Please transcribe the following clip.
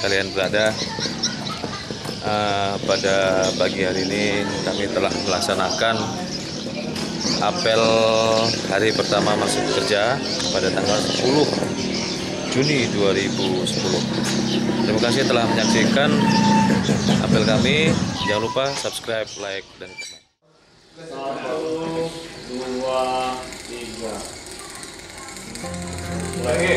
kalian berada eh, pada pagi hari ini kami telah melaksanakan apel hari pertama masuk kerja pada tanggal 10 Juni 2010 terima kasih telah menyaksikan apel kami jangan lupa subscribe like dan komen Satu, dua, tiga. Lagi.